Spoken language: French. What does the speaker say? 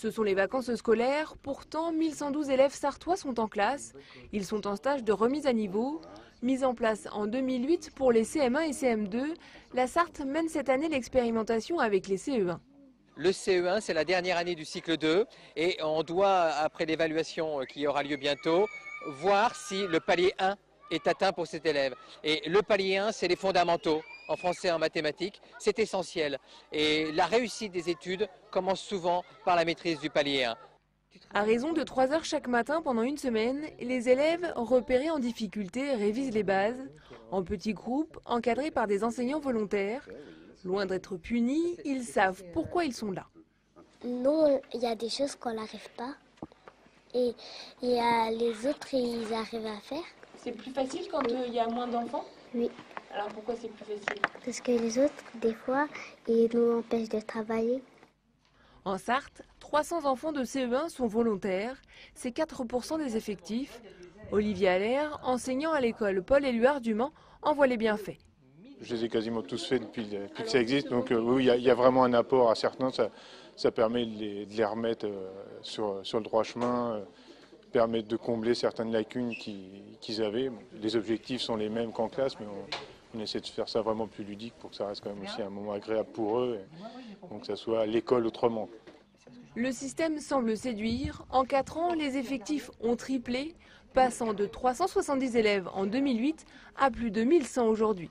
Ce sont les vacances scolaires, pourtant 1112 élèves sartois sont en classe. Ils sont en stage de remise à niveau. Mise en place en 2008 pour les CM1 et CM2, la Sarthe mène cette année l'expérimentation avec les E CE1. Le CE1, c'est la dernière année du cycle 2 et on doit, après l'évaluation qui aura lieu bientôt, voir si le palier 1 est atteint pour cet élève. Et le palier 1, c'est les fondamentaux en français et en mathématiques, c'est essentiel. Et la réussite des études commence souvent par la maîtrise du palier 1. À raison de 3 heures chaque matin pendant une semaine, les élèves repérés en difficulté révisent les bases, en petits groupes, encadrés par des enseignants volontaires. Loin d'être punis, ils savent pourquoi ils sont là. Nous, il y a des choses qu'on n'arrive pas. Et il y a les autres, ils arrivent à faire. C'est plus facile quand euh, il y a moins d'enfants? Oui. Alors pourquoi c'est plus facile Parce que les autres, des fois, ils nous empêchent de travailler. En Sarthe, 300 enfants de CE1 sont volontaires, c'est 4% des effectifs. Olivier Allaire, enseignant à l'école Paul Éluard du Mans, en voit les bienfaits. Je les ai quasiment tous faits depuis, depuis que ça existe, donc euh, oui, il y, y, a vraiment un apport à certains, ça, ça permet de les, de les remettre euh, sur, sur, le droit chemin, euh, permet de combler certaines lacunes qu'ils qu avaient. Les objectifs sont les mêmes qu'en classe, mais on, on, essaie de faire ça vraiment plus ludique pour que ça reste quand même aussi un moment agréable pour eux, et, donc que ça soit l'école autrement. Le système semble séduire. En 4 ans, les effectifs ont triplé, passant de 370 élèves en 2008 à plus de 1100 aujourd'hui.